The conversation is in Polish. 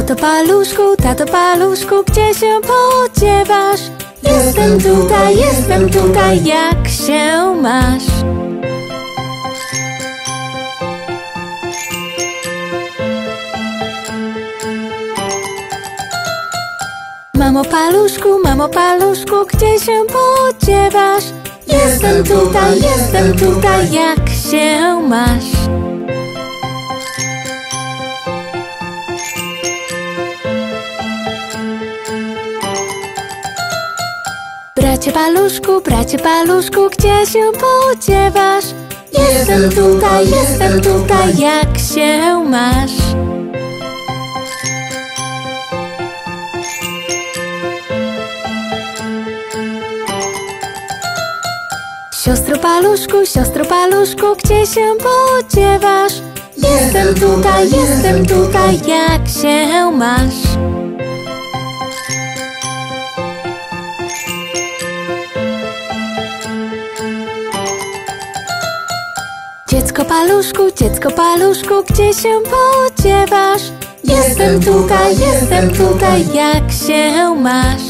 Tato paluszku, tato paluszku, gdzie się podziewasz? Jestem tutaj, jestem tutaj, jak się masz? Mamo paluszku, mamo paluszku, gdzie się podziewasz? Jestem tutaj, jestem tutaj, jak się masz? Bracie paluszku, bracie paluszku, gdzie się podziewasz? Jestem tutaj, jestem tutaj, jak się masz? Siostro paluszku, siostro paluszku, gdzie się podziewasz? Jestem tutaj, jestem tutaj, jak się masz? Dziecko paluszku, dziecko paluszku, gdzie się podziewasz? Jestem tutaj, jestem tutaj, jak się masz?